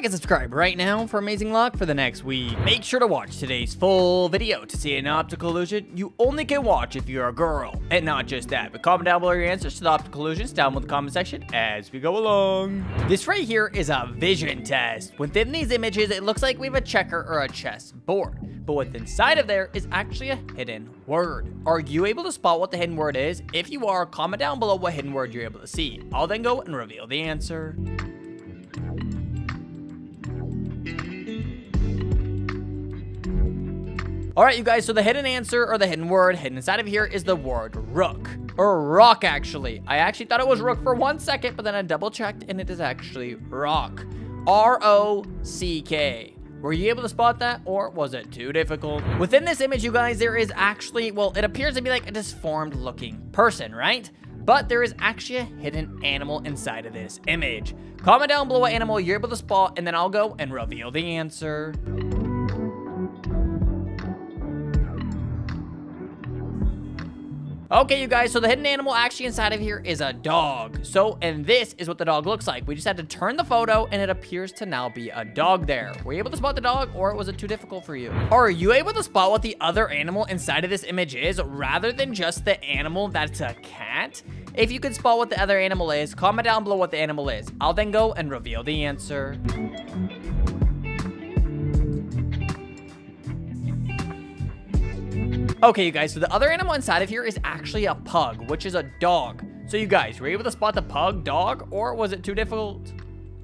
like and subscribe right now for amazing luck for the next week. Make sure to watch today's full video to see an optical illusion you only can watch if you're a girl. And not just that, but comment down below your answers to the optical illusions down in the comment section as we go along. This right here is a vision test. Within these images, it looks like we have a checker or a chess board. But what's inside of there is actually a hidden word. Are you able to spot what the hidden word is? If you are, comment down below what hidden word you're able to see. I'll then go and reveal the answer. All right, you guys, so the hidden answer or the hidden word hidden inside of here is the word rook. Or rock, actually. I actually thought it was rook for one second, but then I double checked and it is actually rock. R-O-C-K. Were you able to spot that, or was it too difficult? Within this image, you guys, there is actually, well, it appears to be like a disformed looking person, right? But there is actually a hidden animal inside of this image. Comment down below what animal you're able to spot, and then I'll go and reveal the answer. Okay, you guys, so the hidden animal actually inside of here is a dog. So, and this is what the dog looks like. We just had to turn the photo, and it appears to now be a dog there. Were you able to spot the dog, or was it too difficult for you? Are you able to spot what the other animal inside of this image is, rather than just the animal that's a cat? If you could spot what the other animal is, comment down below what the animal is. I'll then go and reveal the answer. Okay, you guys, so the other animal inside of here is actually a pug, which is a dog. So you guys, were you able to spot the pug dog, or was it too difficult?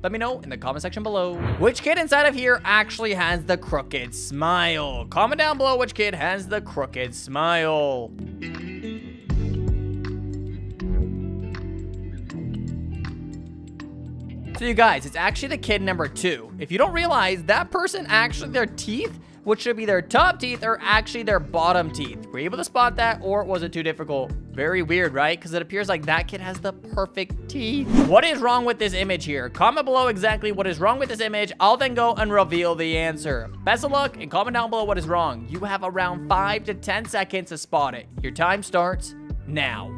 Let me know in the comment section below. Which kid inside of here actually has the crooked smile? Comment down below which kid has the crooked smile. So you guys, it's actually the kid number two. If you don't realize, that person actually, their teeth which should be their top teeth are actually their bottom teeth. Were you able to spot that or was it too difficult? Very weird, right? Because it appears like that kid has the perfect teeth. What is wrong with this image here? Comment below exactly what is wrong with this image. I'll then go and reveal the answer. Best of luck and comment down below what is wrong. You have around 5 to 10 seconds to spot it. Your time starts now.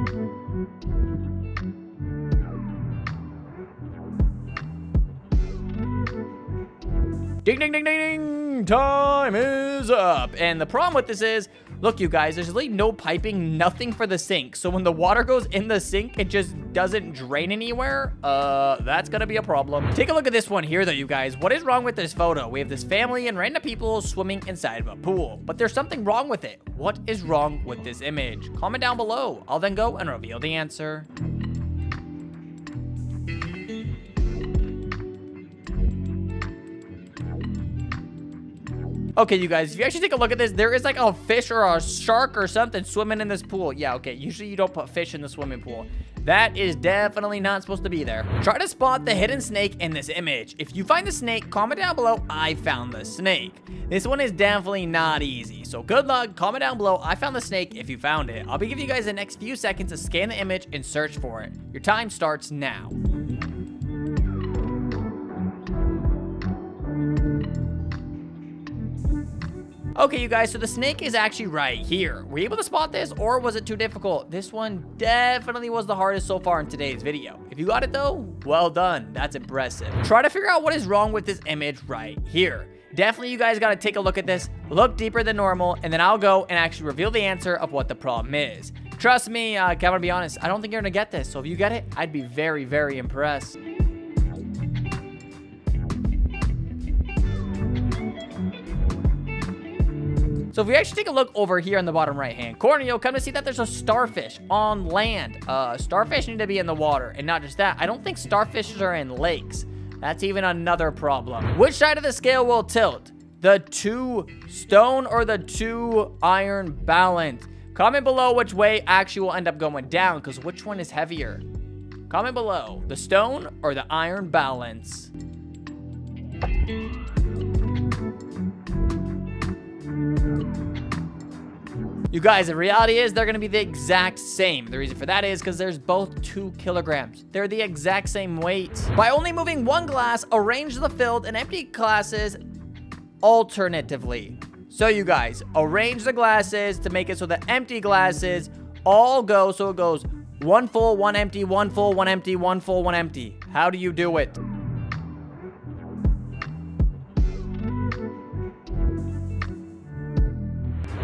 Ding, ding, ding, ding, ding. Time is up. And the problem with this is, look, you guys, there's really no piping, nothing for the sink. So when the water goes in the sink, it just doesn't drain anywhere. Uh, that's gonna be a problem. Take a look at this one here, though, you guys. What is wrong with this photo? We have this family and random people swimming inside of a pool. But there's something wrong with it. What is wrong with this image? Comment down below. I'll then go and reveal the answer. Okay, you guys, if you actually take a look at this, there is like a fish or a shark or something swimming in this pool. Yeah, okay, usually you don't put fish in the swimming pool. That is definitely not supposed to be there. Try to spot the hidden snake in this image. If you find the snake, comment down below, I found the snake. This one is definitely not easy. So good luck, comment down below, I found the snake if you found it. I'll be giving you guys the next few seconds to scan the image and search for it. Your time starts now. Okay, you guys, so the snake is actually right here. Were you able to spot this, or was it too difficult? This one definitely was the hardest so far in today's video. If you got it, though, well done. That's impressive. Try to figure out what is wrong with this image right here. Definitely, you guys got to take a look at this, look deeper than normal, and then I'll go and actually reveal the answer of what the problem is. Trust me, uh, I'm gonna be honest, I don't think you're gonna get this, so if you get it, I'd be very, very impressed. So if we actually take a look over here in the bottom right hand corner, you'll come to see that there's a starfish on land. Uh, starfish need to be in the water. And not just that, I don't think starfishes are in lakes. That's even another problem. Which side of the scale will tilt? The two stone or the two iron balance? Comment below which way actually will end up going down because which one is heavier? Comment below, the stone or the iron balance? You guys, the reality is they're to be the exact same. The reason for that is because there's both two kilograms. They're the exact same weight. By only moving one glass, arrange the filled and empty glasses alternatively. So you guys, arrange the glasses to make it so the empty glasses all go so it goes one full, one empty, one full, one empty, one full, one empty. How do you do it?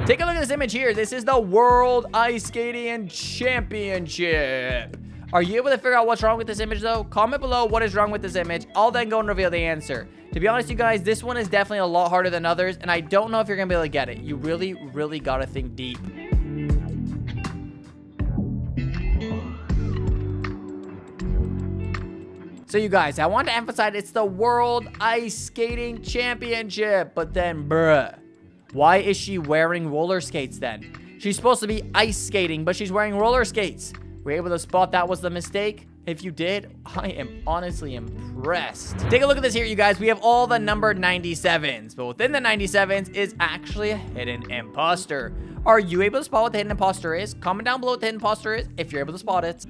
Take a look at this image here. This is the World Ice Skating Championship. Are you able to figure out what's wrong with this image though? Comment below what is wrong with this image. I'll then go and reveal the answer. To be honest, you guys, this one is definitely a lot harder than others, and I don't know if you're gonna be able to get it. You really, really gotta think deep. So you guys, I want to emphasize it's the World Ice Skating Championship, but then bruh, why is she wearing roller skates then? She's supposed to be ice skating, but she's wearing roller skates. Were you able to spot that was the mistake? If you did, I am honestly impressed. Take a look at this here, you guys. We have all the number 97s, but within the 97s is actually a hidden imposter. Are you able to spot what the hidden imposter is? Comment down below what the hidden imposter is if you're able to spot it.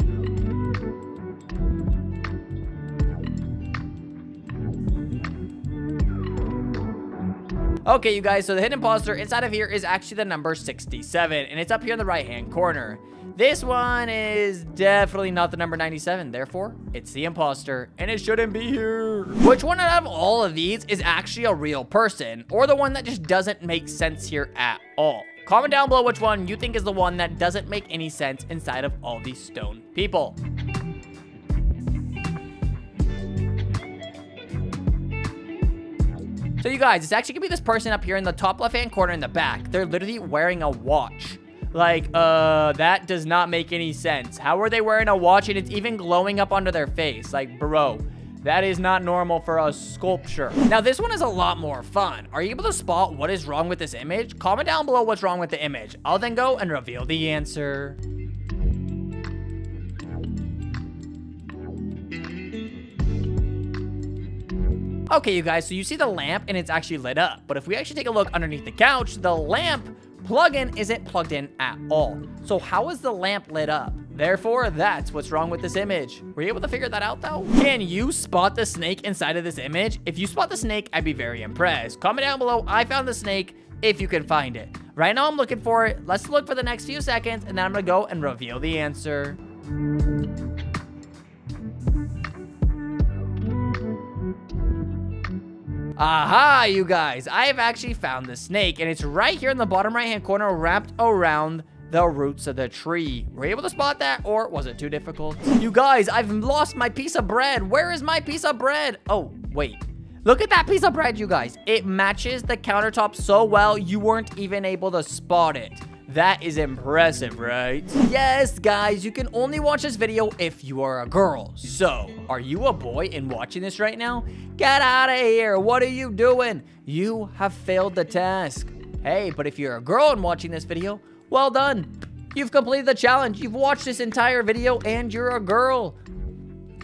Okay, you guys, so the hidden imposter inside of here is actually the number 67, and it's up here in the right-hand corner. This one is definitely not the number 97, therefore, it's the imposter, and it shouldn't be here. Which one out of all of these is actually a real person, or the one that just doesn't make sense here at all? Comment down below which one you think is the one that doesn't make any sense inside of all these stone people. So you guys, it's actually gonna be this person up here in the top left-hand corner in the back. They're literally wearing a watch. Like, uh, that does not make any sense. How are they wearing a watch and it's even glowing up under their face? Like, bro, that is not normal for a sculpture. Now, this one is a lot more fun. Are you able to spot what is wrong with this image? Comment down below what's wrong with the image. I'll then go and reveal the answer. Okay, you guys, so you see the lamp and it's actually lit up. But if we actually take a look underneath the couch, the lamp plug-in isn't plugged in at all. So how is the lamp lit up? Therefore, that's what's wrong with this image. Were you able to figure that out though? Can you spot the snake inside of this image? If you spot the snake, I'd be very impressed. Comment down below, I found the snake, if you can find it. Right now, I'm looking for it. Let's look for the next few seconds, and then I'm gonna go and reveal the answer. Aha, you guys. I have actually found the snake, and it's right here in the bottom right-hand corner wrapped around the roots of the tree. Were you able to spot that, or was it too difficult? You guys, I've lost my piece of bread. Where is my piece of bread? Oh, wait. Look at that piece of bread, you guys. It matches the countertop so well, you weren't even able to spot it. That is impressive, right? Yes, guys, you can only watch this video if you are a girl. So, are you a boy and watching this right now? Get out of here. What are you doing? You have failed the task. Hey, but if you're a girl and watching this video, well done. You've completed the challenge. You've watched this entire video and you're a girl.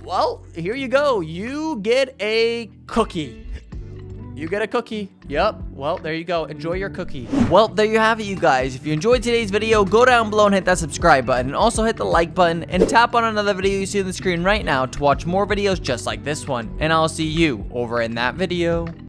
Well, here you go. You get a cookie. You get a cookie. Yep. Well, there you go. Enjoy your cookie. Well, there you have it, you guys. If you enjoyed today's video, go down below and hit that subscribe button. And also hit the like button and tap on another video you see on the screen right now to watch more videos just like this one. And I'll see you over in that video.